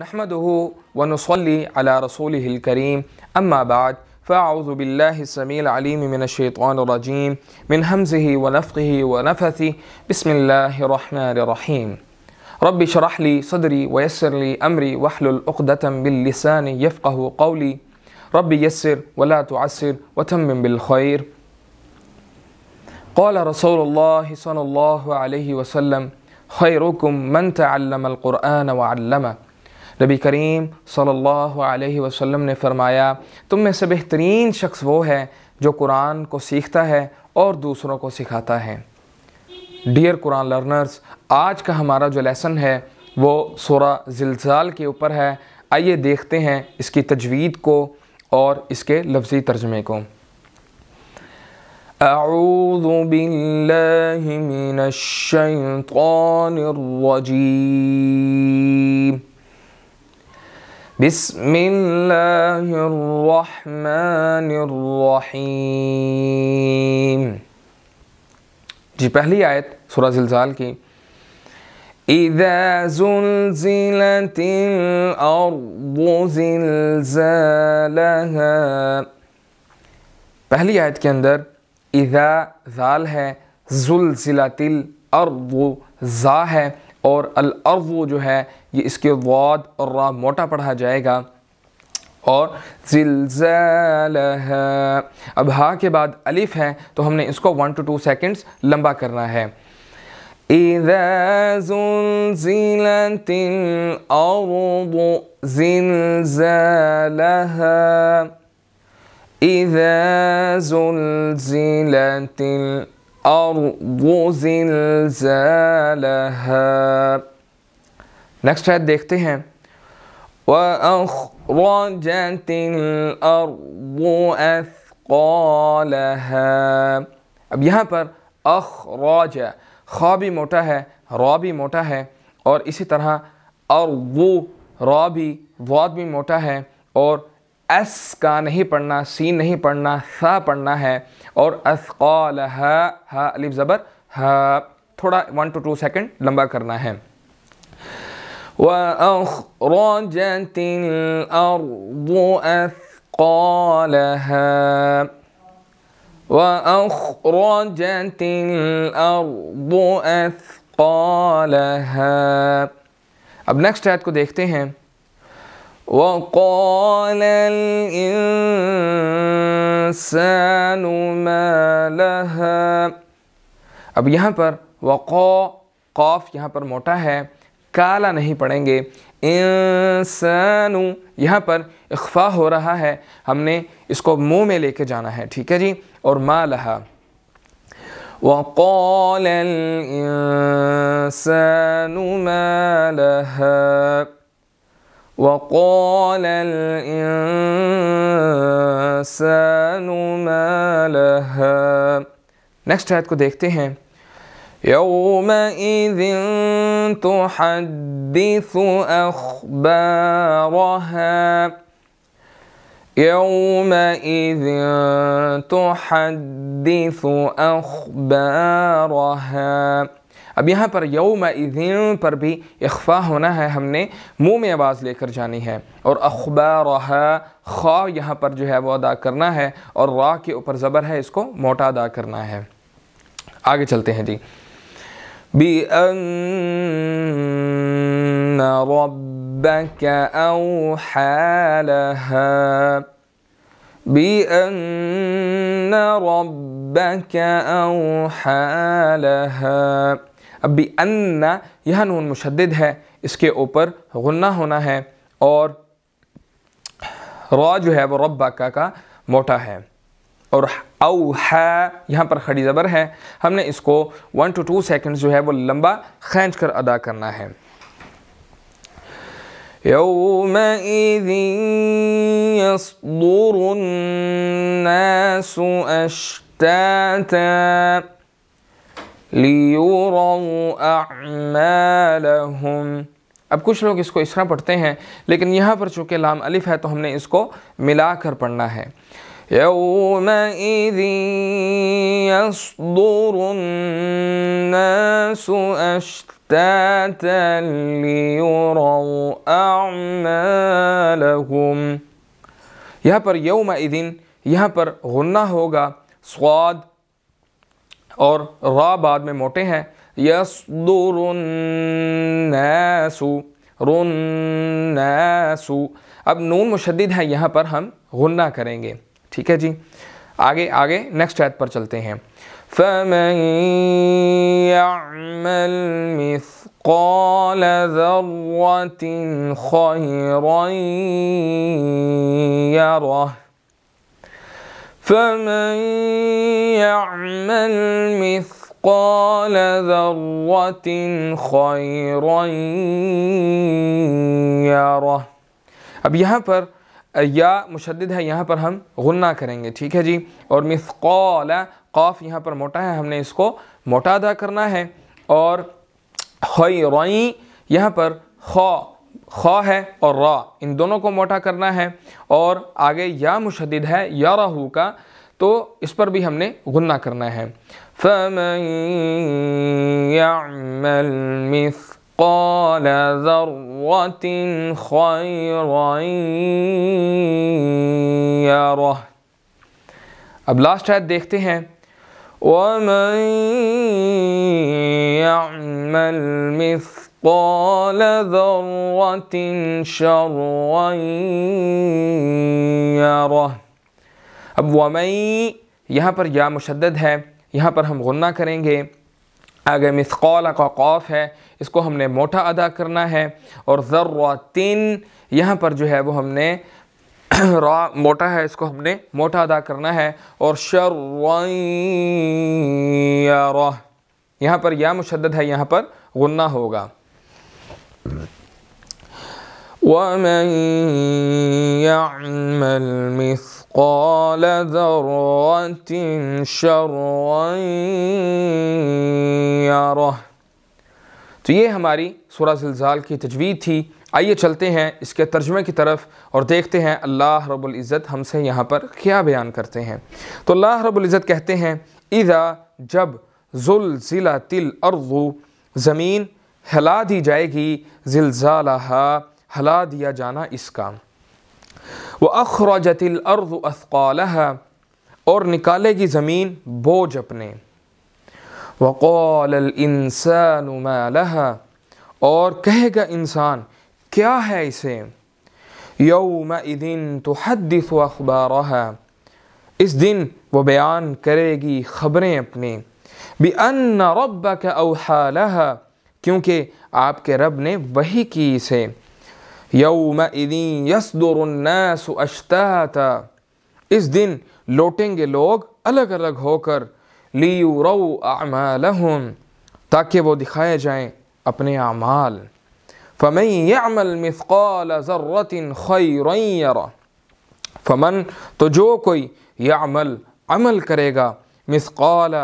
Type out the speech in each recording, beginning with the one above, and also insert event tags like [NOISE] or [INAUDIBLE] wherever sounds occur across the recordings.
نحمده ونصلي على رسوله الكريم. أما بعد فأعوذ بالله السميع العليم من الشيطان الرجيم من همزه ونفخه ونفثه. بسم الله الرحمن الرحيم. رب اشرح لي صدري ويسر لي أمري واحلل عقدة باللسان يفقه قولي. رب يسر ولا تعسر وتمم بالخير. قال رسول الله صلى الله عليه وسلم خيركم من تعلم القرآن وعلمه. نبی کریم صلی اللہ علیہ وسلم نے فرمایا، تم میں سے بہترین شخص وہ ہے جو قرآن کو سیکھتا ہے اور دوسروں کو سکھاتا ہے۔ ڈیئر قرآن لرنرز آج کا ہمارا جو لیسن ہے، وہ سورہ زلزال کے اوپر ہے۔ آئیے دیکھتے ہیں اس کی تجوید کو اور اس کے لفظی ترجمے کو۔ اعوذ باللہ من الشیطان الرجیم۔ بسم الله الرحمن الرحيم. جي پہلی آیت سورة زلزال کی إذا زلزلت الأرض زلزالها. پہلی آیت کے اندر إذا ذال ہے زلزلت الأرض ذا ہے. اور الارض جو ہے، یہ اس کے ضاد اور را موٹا پڑھا جائے گا۔ اور زلزالها اب ہا کے بعد الف ہے، تو ہم نے اس کو ون ٹو ٹو سیکنڈز لمبا کرنا ہے۔ اِذَا اذا زلزلت الارض زلزالها اذا زلزلت الارض زلزالها. نیکسٹ آیت دیکھتے ہیں. وَأَخْرَجَتِ الْأَرْضُ أَثْقَالَهَا. اب یہاں پر اخراج خا بھی موٹا ہے، را بھی موٹا ہے، اور اسی طرح ارض را بھی، واد بھی موٹا ہے، اور ایس کا نہیں پڑھنا سین نہیں پڑھنا ثا پڑھنا ہے اور اثقالها ہا ہا، الف زبر، ہا، تھوڑا ون ٹو ٹو سیکنڈ لمبا کرنا ہے۔ وَأَخْرَجَتِ الْأَرْضُ أَثْقَالَهَا۔ وَأَخْرَجَتِ الْأَرْضُ أَثْقَالَهَا۔ اب نیکسٹ آیت کو دیکھتے ہیں۔ وَقَالَ الْإِنسَانُ مَا لَهَا۔ اب یہاں پر وقا، قاف یہاں پر موٹا ہے، کالا نہیں پڑھیں گے۔ انسانو، یہاں پر اخفا ہو رہا ہے۔ ہم نے اس کو منہ میں لے کے جانا ہے، ٹھیک ہے جی؟ اور ما لہا وقال الانسان ما لها۔ وقال الإنسان ما لها. نیکسٹ آیت کو دیکھتے ہیں. يومئذ تحدث أخبارها. يومئذ تحدث أخبارها. اب یہاں پر یوم پر بھی اخفا ہونا ہے، ہم نے منہ میں آواز لے کر جانی ہے۔ اور اخبارها خا یہاں پر جو ہے وہ ادا کرنا ہے، اور را کے اوپر زبر ہے، اس کو موٹا ادا کرنا ہے۔ آگے چلتے ہیں جی۔ بأن ربك أوحى لها۔ بأن ربك أوحى لها۔ اب بأن یہاں نون مشدد ہے، اس کے اوپر غنہ ہونا ہے اور را جو ہے وہ ربکا کا موٹا ہے۔ اور او ہے یہاں پر کھڑی زبر ہے۔ ہم نے اس کو ون ٹو ٹو سیکنڈ جو ہے وہ لمبا کھینچ کر ادا کرنا ہے۔ يومئذ يصدر الناس أشتاتا ليروا أعمالهم۔ اب کچھ لوگ اس کو اس طرح پڑھتے ہیں، لیکن یہاں پر چونکہ لام الف ہے تو ہم نے اس کو ملا کر پڑھنا ہے۔ يومئذ يصدر الناس أشتاتا ليروا أعمالهم۔ یہاں پر یوم دن یہاں پر غنہ ہوگا، سواد اور را بعد میں موٹے ہیں۔ یصدر الناس رناس اب نون مشدد ہے یہاں پر ہم غنہ کریں گے۔ ٹھیک ہے جی۔ آگے آگے نیکسٹ آیت پر چلتے ہیں۔ فَمَن يَعْمَلْ مِثْقَالَ ذَرَّةٍ خَيْرًا يَرَهُ فَمَن يَعْمَلْ مِثْقَالَ ذَرَّةٍ خَيْرًا يَرَهُ۔ اب یہاں پر یا مشدد ہے، یہاں پر ہم غنہ کریں گے، ٹھیک ہے جی؟ اور مثقال قاف یہاں پر موٹا ہے، ہم نے اس کو موٹا ادا کرنا ہے۔ اور خیرین یہاں پر خو خو ہے اور را، ان دونوں کو موٹا کرنا ہے اور آگے یا مشدد ہے، یا رہو کا، تو اس پر بھی ہم نے غنہ کرنا ہے۔ فَمَن يَعْمَلْ مِثْقَالَ ذَرَّةٍ خَيْرًا يَرَهُ۔ اب لاسٹ آیت دیکھتے ہیں۔ وَمَن يَعْمَلْ مِثْقَالَ ذَرَّةٍ شَرًّا يَرَهُ اب وَمَن یہاں پر یا مشدد ہے، یہاں پر ہم غنہ کریں گے۔ آگے مثقال کا قوف ہے، اس کو ہم نے موٹا ادا کرنا ہے۔ اور ذراتن یہاں پر جو ہے وہ ہم نے [CLEARS THROAT] را موٹا ہے، اس کو ہم نے موٹا ادا کرنا ہے۔ اور شرعن یہاں پر یا مشدد ہے، یہاں پر غنہ ہوگا۔ وَمَن يَعْمَلْ مِثْقَالَ ذَرَّةٍ شَرًّا يَرَهُ۔ تو یہ ہماری سورہ زلزال کی تجوید تھی۔ آئیے چلتے ہیں اس کے ترجمے کی طرف اور دیکھتے ہیں اللہ رب العزت ہم سے یہاں پر کیا بیان کرتے ہیں۔ تو اللہ رب العزت کہتے ہیں، اذا جب زلزلت الارض زمین ہلا دی جائے گی، زلزالہا ہلا دیا جانا اس کا۔ وَأَخْرَجَتِ الْأَرْضُ أَثْقَالَهَا، اور نکالے گی زمین بوجھ اپنے۔ وَقَالَ الْإِنسَانُ مَا لَهَا، اور کہے گا انسان، کیا ہے اسے؟ يَوْمَئِذٍ تُحَدِّثُ أَخْبَارَهَا اس دن وہ بیان کرے گی خبریں اپنے۔ بِأَنَّ رَبَّكَ أَوْحَى لَهَا کیونکہ آپ کے رب نے وہی کی اسے یومئذ یصدر الناس اشتاتا۔ اس دن لوٹیں گے لوگ الگ الگ ہو کر۔ لیوروا اعمالہم۔ تاکہ وہ دکھائے جائیں اپنے اعمال۔ فمن يعمل مثقال ذرة خيرا يرى فمن، تو جو کوئی یعمل، عمل کرے گا۔ مثقال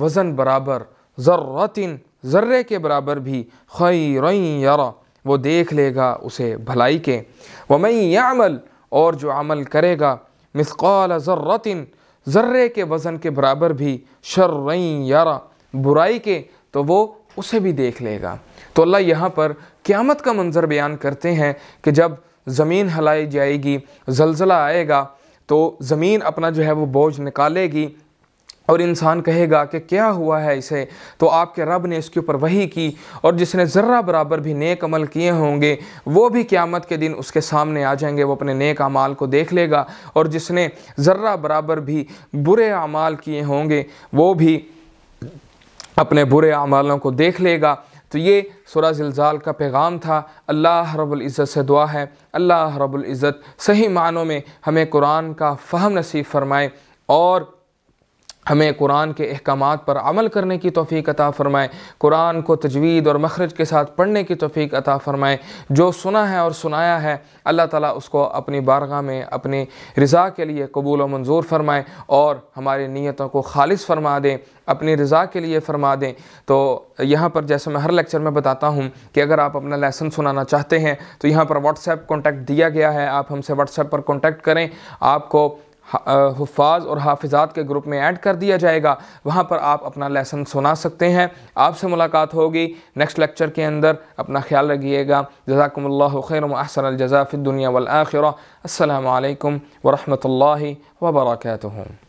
وزن برابر۔ ذرۃ ذرے کے برابر بھی خیرا یرا، وہ دیکھ لے گا اسے بھلائی کے۔ وَمَن يَعْمَلْ اور جو عمل کرے گا، مثقال ذرۃ ذرے کے وزن کے برابر بھی شرعین یارا برائی کے، تو وہ اسے بھی دیکھ لے گا۔ تو اللہ یہاں پر قیامت کا منظر بیان کرتے ہیں کہ جب زمین ہلائی جائے گی، زلزلہ آئے گا، تو زمین اپنا جو ہے وہ بوجھ نکالے گی۔ اور انسان کہے گا کہ کیا ہوا ہے اسے؟ تو آپ کے رب نے اس کے اوپر وحی کی اور جس نے ذرہ برابر بھی نیک عمل کیے ہوں گے، وہ بھی قیامت کے دن اس کے سامنے آ جائیں گے، وہ اپنے نیک اعمال کو دیکھ لے گا اور جس نے ذرہ برابر بھی برے اعمال کیے ہوں گے، وہ بھی اپنے برے اعمالوں کو دیکھ لے گا۔ تو یہ سورہ زلزال کا پیغام تھا۔ اللہ رب العزت سے دعا ہے۔ اللہ رب العزت صحیح معنوں میں ہمیں قرآن کا فہم نصیب فرمائے اور ہمیں قرآن کے احکامات پر عمل کرنے کی توفیق عطا فرمائے۔ قرآن کو تجوید اور مخرج کے ساتھ پڑھنے کی توفیق عطا فرمائے۔ جو سنا ہے اور سنایا ہے، اللہ تعالیٰ اس کو اپنی بارگاہ میں، اپنی رضا کے لیے قبول و منظور فرمائے اور ہماری نیتوں کو خالص فرما دیں اپنی رضا کے لیے فرما دیں تو یہاں پر جیسے میں ہر لیکچر میں بتاتا ہوں کہ اگر آپ اپنا لیسن سنانا چاہتے ہیں تو یہاں پر واٹس ایپ کانٹیکٹ دیا گیا ہے۔ آپ ہم سے واٹس ایپ پر کانٹیکٹ کریں۔ آپ کو حفاظ اور حافظات کے گروپ میں ایڈ کر دیا جائے گا۔ وہاں پر آپ اپنا لیسن سنا سکتے ہیں۔ آپ سے ملاقات ہوگی۔ نیکسٹ لیکچر کے اندر اپنا خیال رکھیے گا۔ جزاکم اللہ خیر و احسن الجزا فی الدنیا والآخرہ۔ السلام علیکم ورحمۃ اللہ وبرکاتہ۔